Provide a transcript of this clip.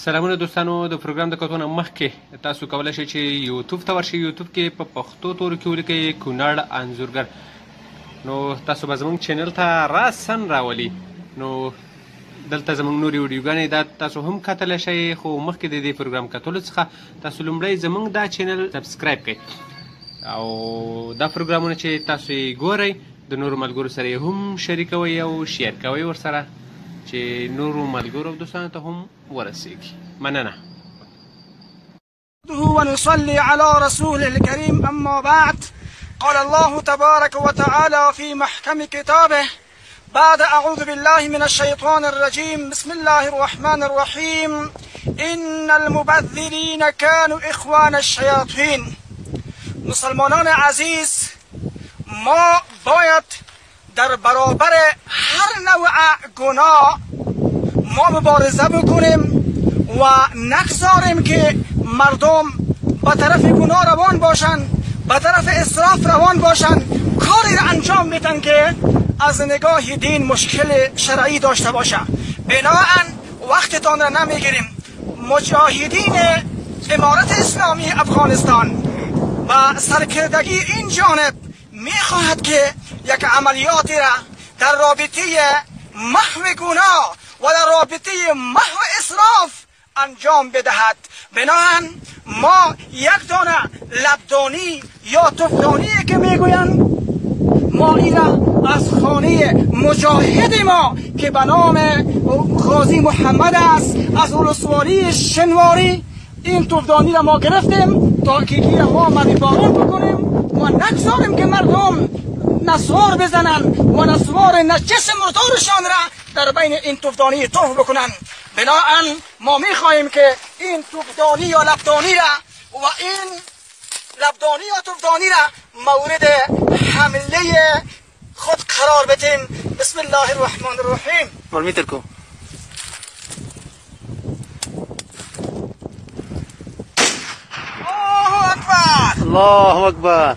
سلامونه دوستانو د پروګرام د کتو نه مخکې تاسو کولی شئ چې یوټیوب ته ورشئ. یوټیوب کې په پښتو تورو کې ولیکئ کونړ انځورګر. نو تاسو به زموږ چینل ته راسن راولي نو دلته زموږ نورې ویډیوګانې دا تاسو هم کتلی شئ. خو مخکې د دې پروګرام کتلو څخه تاسو لومړی زموږ دا چینل subscribe کړئ. او دا پروګرامونه چې تاسو یې ګورئ د نورو ملګرو سره یې هم شریکوئ او share کوئ ورسره چې نورو ملګرو او دوستانو ته هم ورسیږي مننه ونصلي على رسوله الكريم أما بعد قال الله تبارك وتعالى في محكم كتابه بعد أعوذ بالله من الشيطان الرجيم بسم الله الرحمن الرحيم إن المبذرين كانوا إخوان الشياطين مسلمانان عزیز ما باید در برابر هر نوع گناه ما مبارزه بکنیم و نگذاریم که مردم به طرف گناه روان باشن به طرف اصراف روان باشن. کاری را انجام میدن که از نگاه دین مشکل شرعی داشته باشه. بناهن وقتتان را نمی‌گیریم. مجاهدین امارت اسلامی افغانستان و سرکردگی این جانب می‌خواهد که یک عملیاتی را در رابطه محو گناه و در رابطه محو اصراف انجام بدهد. بناهن ما یک دانه لبدانی یا تفدانی که می‌گویند. ما این از خانه مجاهد ما که به نام غازی محمد است از اولسواری شنواری این تفدانی را ما گرفتیم تا که ما بارون بکنیم. و نگذاریم که مردم نسوار بزنن و نسوار نجس مردارشان را در بین این توفدانی توف بکنن. بناهن ما می‌خواهیم که این توفدانی یا لبدانی را و این لبدانی یا توفدانی را مورد حمله خود قرار بدیم. بسم الله الرحمن الرحیم. والمتر کو الله اکبر. الله اکبر.